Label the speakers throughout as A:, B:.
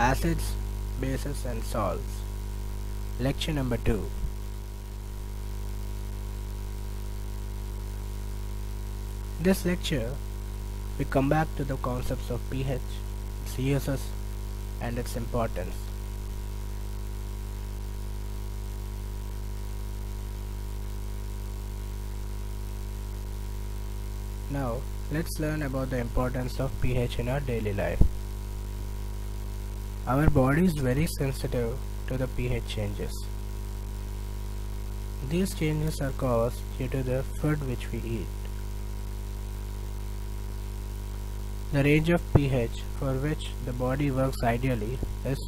A: Acids, Bases and Salts. Lecture number 2. This lecture, we come back to the concepts of pH, its uses and its importance. Now, let's learn about the importance of pH in our daily life. Our body is very sensitive to the pH changes. These changes are caused due to the food which we eat. The range of pH for which the body works ideally is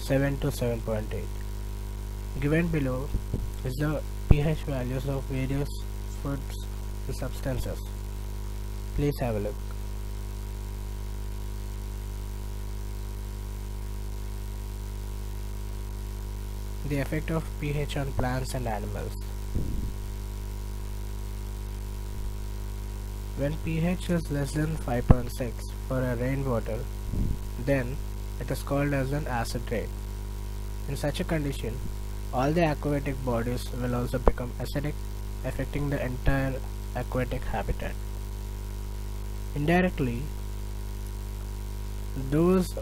A: 7 to 7.8. Given below is the pH values of various foods and substances. Please have a look. The effect of pH on plants and animals. When pH is less than 5.6 for a rainwater, then it is called as an acid rain. In such a condition, all the aquatic bodies will also become acidic, affecting the entire aquatic habitat. Indirectly, those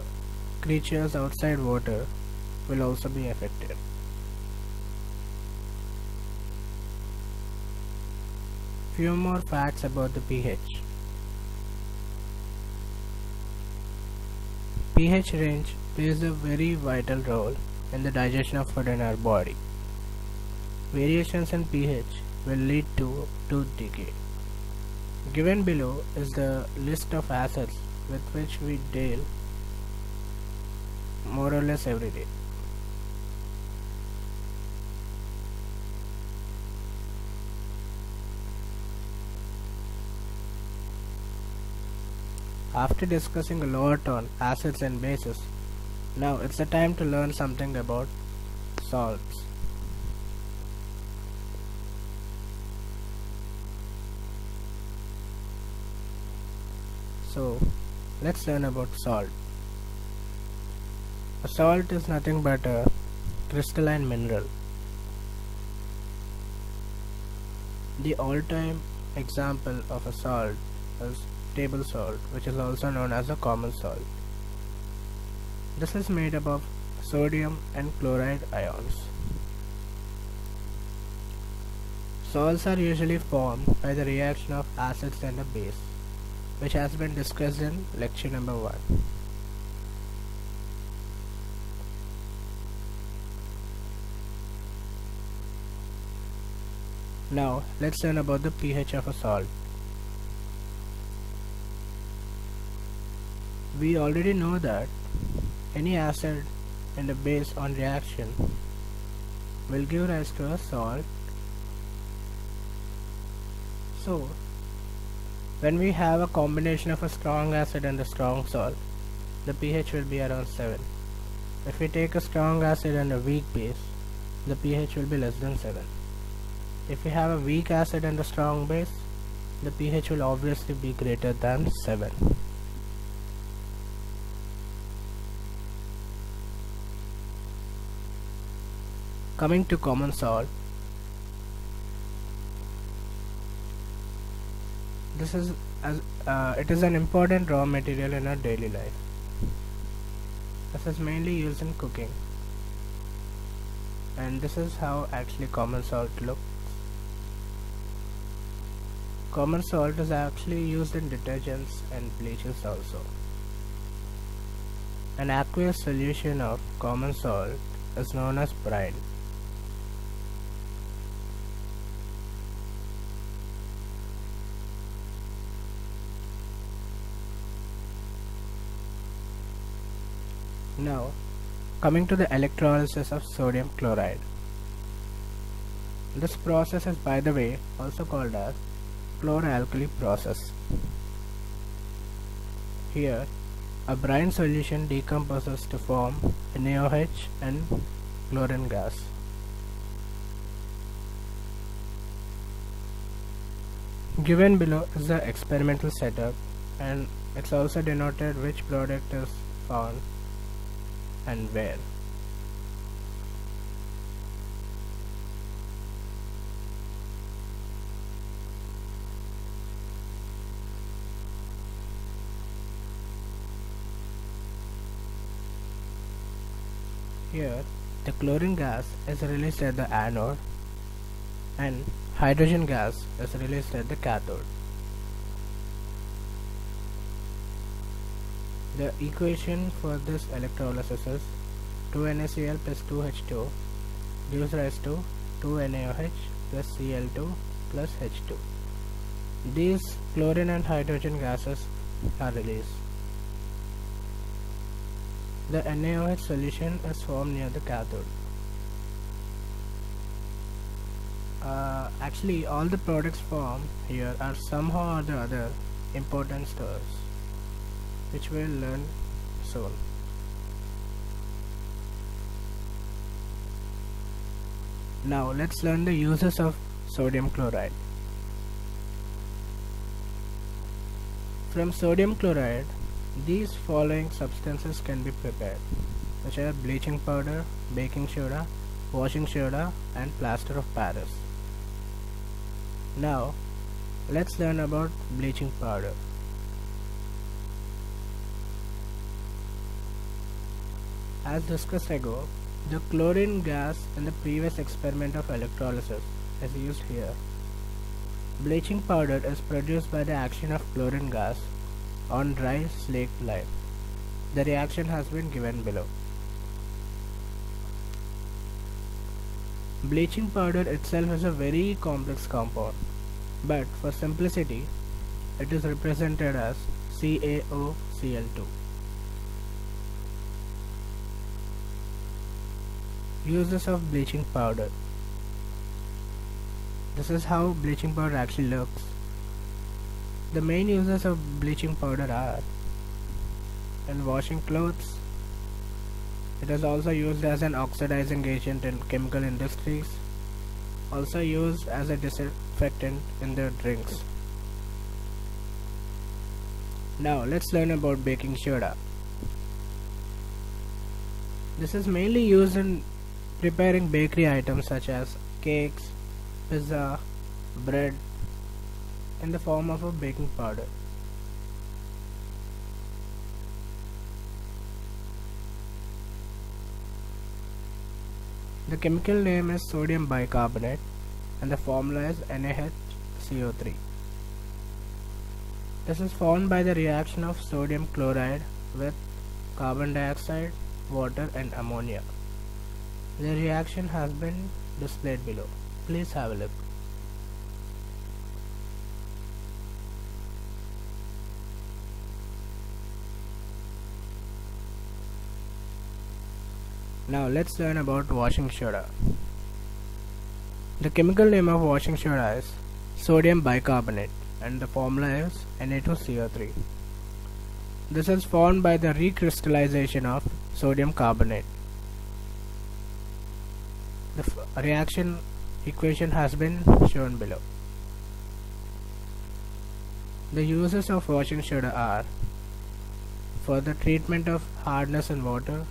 A: creatures outside water will also be affected. Few more facts about the pH. pH range plays a very vital role in the digestion of food in our body. Variations in pH will lead to tooth decay. Given below is the list of acids with which we deal more or less every day. After discussing a lot on acids and bases, now it's the time to learn something about salts. So, let's learn about salt. A salt is nothing but a crystalline mineral. The all-time example of a salt is table salt, which is also known as a common salt. This is made up of sodium and chloride ions. Salts are usually formed by the reaction of acids and a base which has been discussed in lecture number 1. Now let's learn about the pH of a salt. We already know that any acid and a base on reaction will give rise to a salt. So when we have a combination of a strong acid and a strong salt, the pH will be around 7. If we take a strong acid and a weak base, the pH will be less than 7. If we have a weak acid and a strong base, the pH will obviously be greater than 7. Coming to common salt, this is as uh, it is an important raw material in our daily life. This is mainly used in cooking. And this is how actually common salt looks. Common salt is actually used in detergents and bleaches also. An aqueous solution of common salt is known as brine Now, coming to the electrolysis of sodium chloride. This process is by the way also called as chloralkali process. Here, a brine solution decomposes to form NaOH and chlorine gas. Given below is the experimental setup and it's also denoted which product is found and where. Here, the chlorine gas is released at the anode and hydrogen gas is released at the cathode. The equation for this electrolysis is 2NaCl plus 2H2 gives rise to 2NaOH plus Cl2 plus H2. These chlorine and hydrogen gases are released. The NaOH solution is formed near the cathode. Uh, actually, all the products formed here are somehow or the other important to us, which we'll learn soon. Now let's learn the uses of sodium chloride. From sodium chloride, these following substances can be prepared, which are bleaching powder, baking soda, washing soda and plaster of Paris. Now, let's learn about bleaching powder. As discussed ago, the chlorine gas in the previous experiment of electrolysis is used here. Bleaching powder is produced by the action of chlorine gas on dry slaked lime. The reaction has been given below. Bleaching powder itself is a very complex compound, but for simplicity, it is represented as CaOCl2. Uses of bleaching powder. This is how bleaching powder actually looks. The main uses of bleaching powder are in washing clothes. It is also used as an oxidizing agent in chemical industries. Also used as a disinfectant in their drinks. Now let's learn about baking soda. This is mainly used in preparing bakery items such as cakes, pizza, bread, in the form of a baking powder. The chemical name is sodium bicarbonate and the formula is NaHCO3. This is formed by the reaction of sodium chloride with carbon dioxide, water and ammonia. The reaction has been displayed below. Please have a look. Now let's learn about washing soda. The chemical name of washing soda is sodium bicarbonate and the formula is Na2CO3. This is formed by the recrystallization of sodium carbonate. Reaction equation has been shown below. The uses of washing soda are for the treatment of hardness in water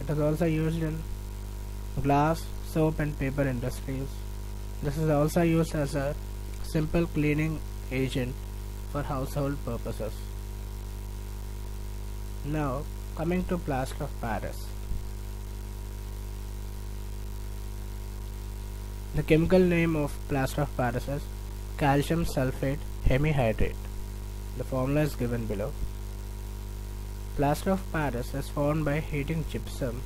A: it is also used in glass, soap and paper industries. This is also used as a simple cleaning agent for household purposes. Now coming to plaster of Paris. The chemical name of plaster of Paris is calcium sulfate hemihydrate. The formula is given below. Plaster of Paris is formed by heating gypsum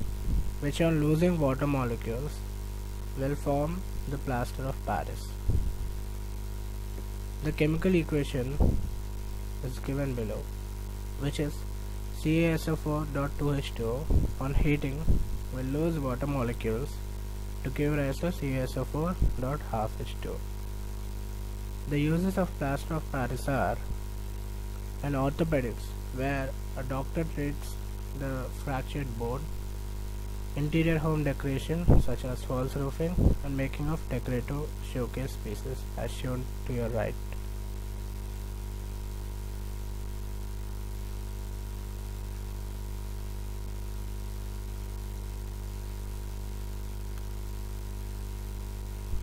A: which on losing water molecules will form the plaster of Paris. The chemical equation is given below which is CaSO4.2H2O on heating will lose water molecules to give rise to CaSO4.5H2O. The uses of plaster of Paris are in orthopedics where a doctor treats the fractured bone, interior home decoration such as false roofing and making of decorative showcase pieces as shown to your right.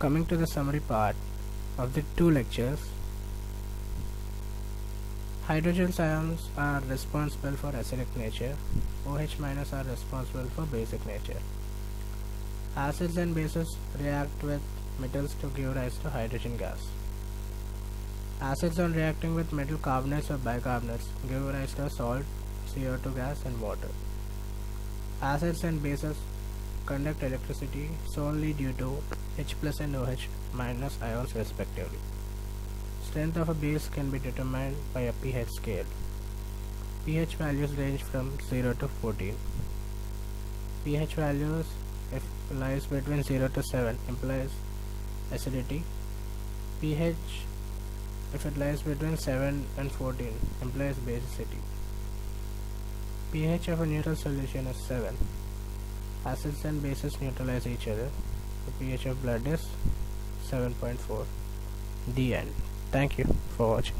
A: Coming to the summary part of the two lectures, hydrogen ions are responsible for acidic nature, OH minus are responsible for basic nature. Acids and bases react with metals to give rise to hydrogen gas. Acids on reacting with metal carbonates or bicarbonates give rise to salt, CO2 gas and water. Acids and bases conduct electricity solely due to H plus and OH minus ions respectively. Strength of a base can be determined by a pH scale. pH values range from 0 to 14. pH values if lies between 0 to 7 implies acidity. pH if it lies between 7 and 14 implies basicity. pH of a neutral solution is 7. Acids and bases neutralize each other. The pH of blood is 7.4. The end. Thank you for watching.